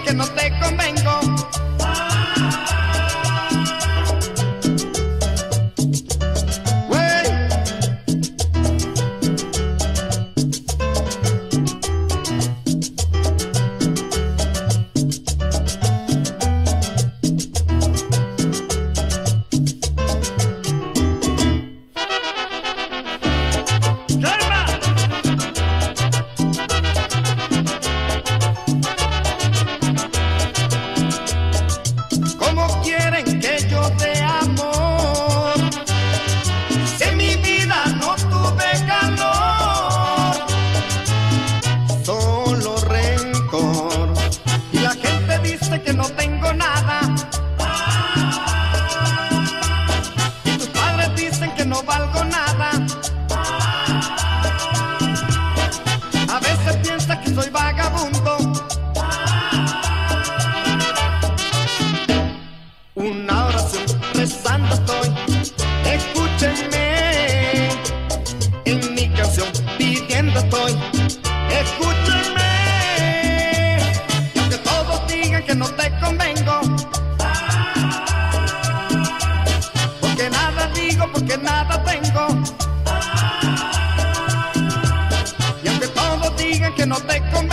que no te convengo. soy vagabundo. Una oración rezando estoy, escúchenme. En mi canción pidiendo estoy. que no te conviene.